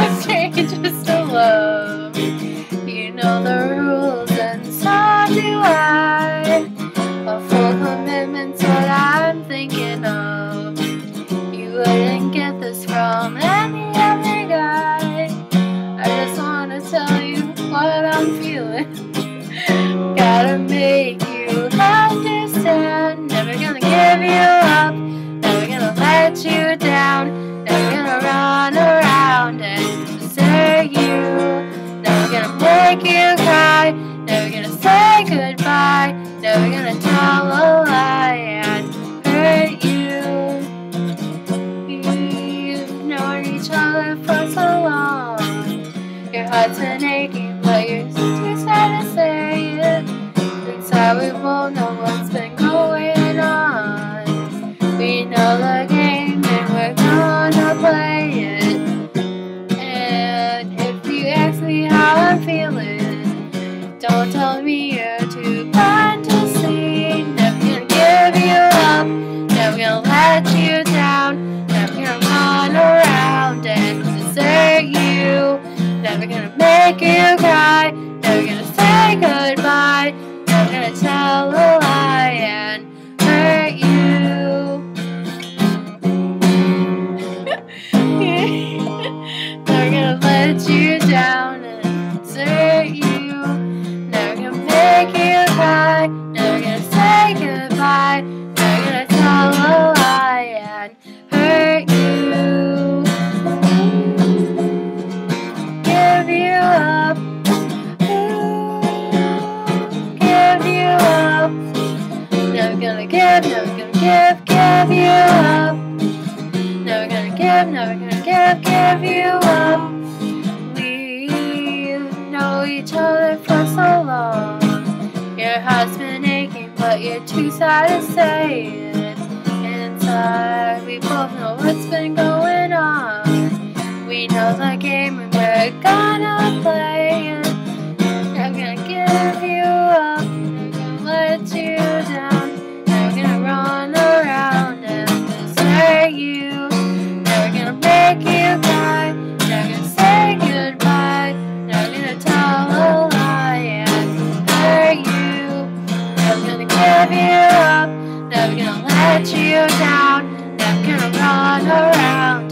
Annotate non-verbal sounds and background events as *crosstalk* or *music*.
Just heart's Never gonna make you cry, never gonna say goodbye, never gonna tell a lie and hurt you. *laughs* never gonna let you down and desert you. Never gonna make you cry, never gonna say goodbye, give, never gonna give, give you up. We know each other for so long. Your heart's been aching, but you're too sad to say it. Inside, we both know what's been going on. We know the game and we're gonna play it. Never gonna give you up, never gonna let you down. Never gonna run around